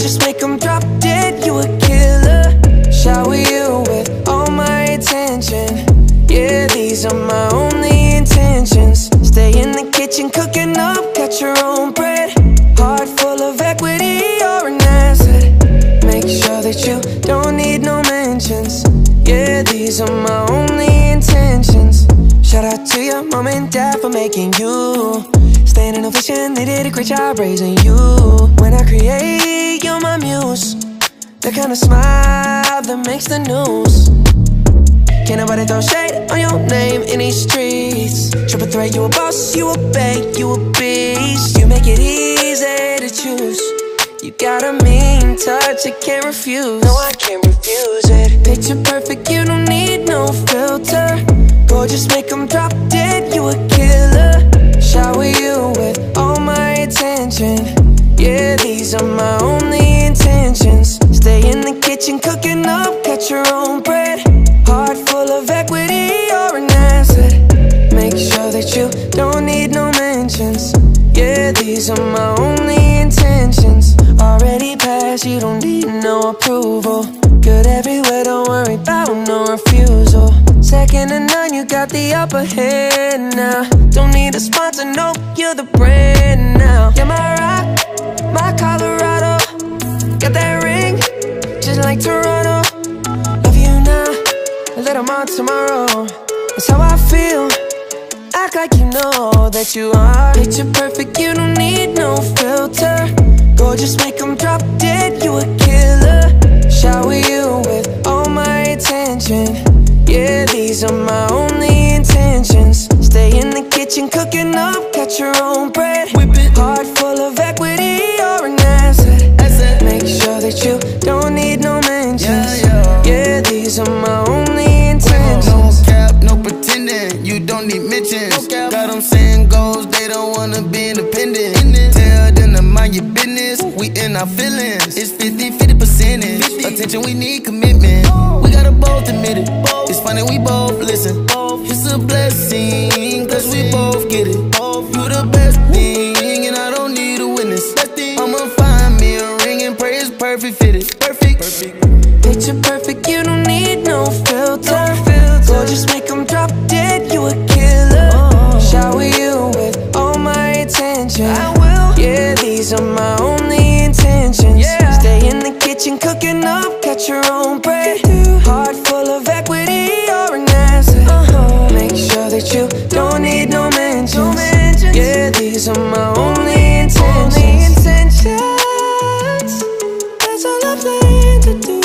just make them drop dead, you a killer. Shower you with all my attention. Yeah, these are my only intentions. Stay in the kitchen cooking up, got your own bread. Heart full of equity, or an asset. Make sure that you don't need no mentions. Yeah, these are my only intentions. Shout out to your mom and dad for making you. Staying in a vision, they did a great job raising you. When I create the kind of smile that makes the news. Can't nobody throw shade on your name in these streets. Triple threat, you a boss, you a bank, you a beast. You make it easy to choose. You got a mean touch, I can't refuse. No, I can't refuse it. Picture perfect, you don't need no filter. Gorgeous, make them drop dead, you a killer. Shower you with all my attention. Yeah, these are my kitchen, cooking up, cut your own bread. Heart full of equity, you're an asset. Make sure that you don't need no mentions. Yeah, these are my only intentions. Already passed, you don't need no approval. Good everywhere, don't worry about no refusal. Second to none, you got the upper hand now. Don't need a sponsor, no, you're the brand now. You're my rock, my Colorado. Like Toronto. Love you now, a little more tomorrow. That's how I feel. Act like you know that you are Picture perfect, you don't need no filter Gorgeous, make them drop dead, you a killer Shower you with all my attention Yeah, these are my only intentions to do.